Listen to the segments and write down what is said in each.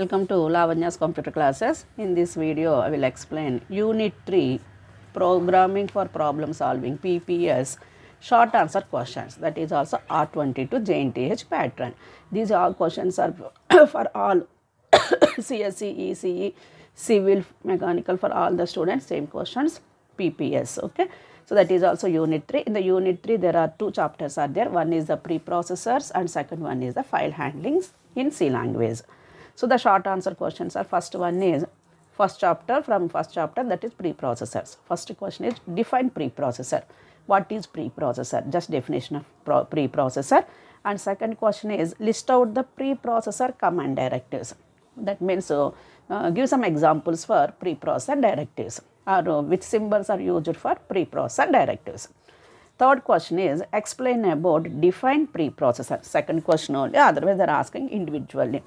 Welcome to Lavanya's computer classes. In this video, I will explain Unit 3 Programming for Problem Solving PPS short answer questions that is also R20 to JNTUH pattern. These all questions are for all CSE, ECE, civil, mechanical for all the students same questions PPS okay. So that is also unit 3. In the unit 3 there are two chapters are there. One is the preprocessors and second one is the file handlings in C language. So the short answer questions are first one is first chapter from first chapter that is preprocessors. First question is define preprocessor. What is preprocessor? Just definition of pro- preprocessor. And second question is list out the preprocessor command directives. That means uh, uh, give some examples for preprocessor directives or uh, which symbols are used for preprocessor directives. Third question is explain about define preprocessor. Second question only, otherwise they are asking individually.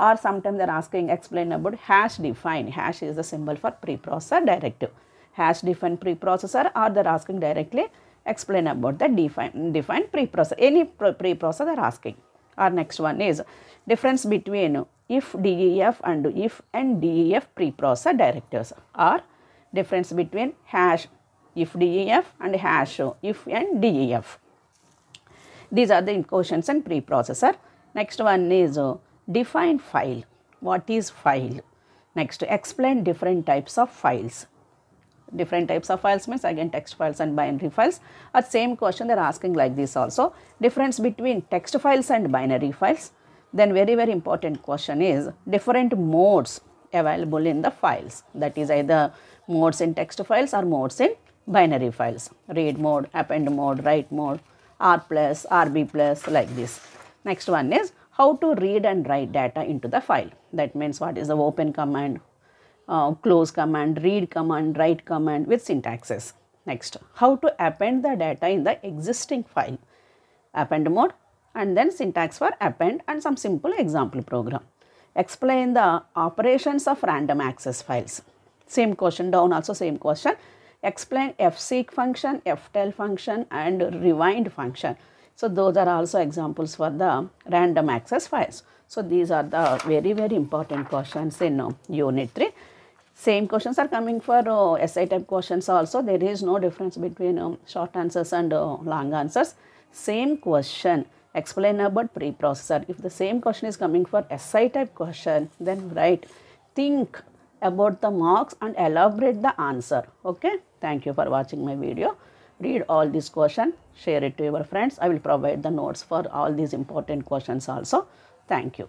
Or sometimes they are asking explain about hash define. Hash is the symbol for preprocessor directive. Hash define preprocessor or they are asking directly explain about the define, define preprocessor. Any preprocessor they are asking. Our next one is difference between ifdef and if and DEF preprocessor directives or difference between hash ifdef and hash ifndef. These are the questions and preprocessor. Next one is define file. What is file? Next, explain different types of files. Different types of files means again text files and binary files. Or same question they are asking like this also. Difference between text files and binary files. Then very very important question is different modes available in the files. That is either modes in text files or modes in binary files. Read mode, append mode, write mode, R plus, RB plus like this. Next one is how to read and write data into the file. That means what is the open command, uh, close command, read command, write command with syntaxes. Next, how to append the data in the existing file. Append mode and then syntax for append and some simple example program. Explain the operations of random access files. Same question down also same question. Explain fseek function, ftell function and rewind function. So those are also examples for the random access files. So these are the very very important questions in uh, unit 3. Same questions are coming for uh, essay type questions also. There is no difference between um, short answers and uh, long answers. Same question explain about preprocessor. If the same question is coming for SI type question, then write, think about the marks and elaborate the answer. Okay. Thank you for watching my video. Read all these questions, share it to your friends. I will provide the notes for all these important questions also. Thank you.